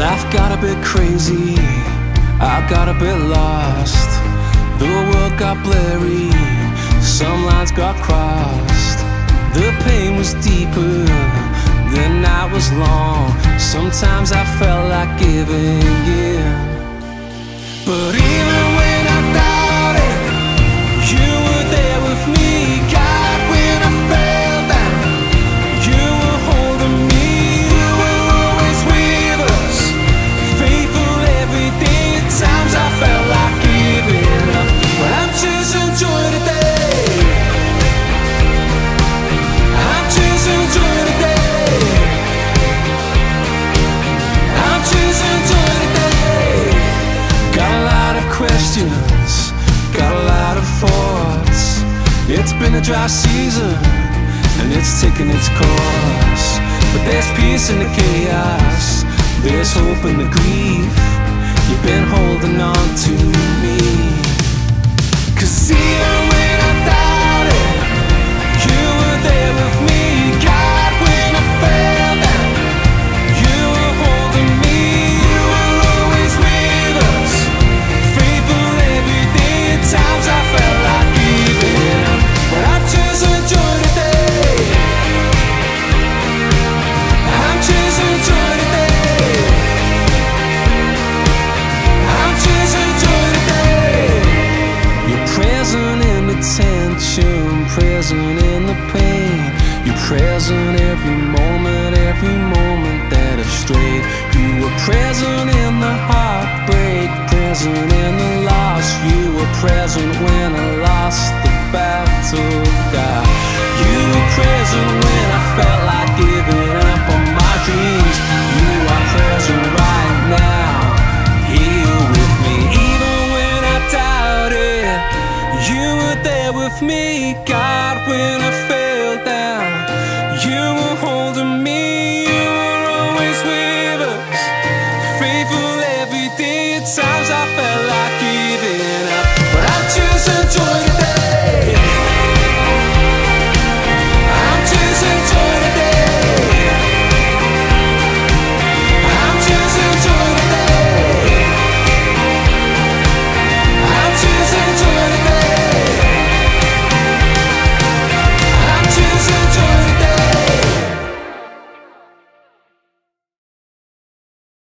a bit crazy, I got a bit lost. The world got blurry, some lines got crossed. The pain was deeper, the night was long. Sometimes I felt like giving in. Been a dry season, and it's taken its course. But there's peace in the chaos, there's hope in the grief. You've been holding on to me. Cause even present in the pain. You're present every moment, every moment that I've strayed. You were present in the heartbreak, present in the loss. You were present when I with me, God, when I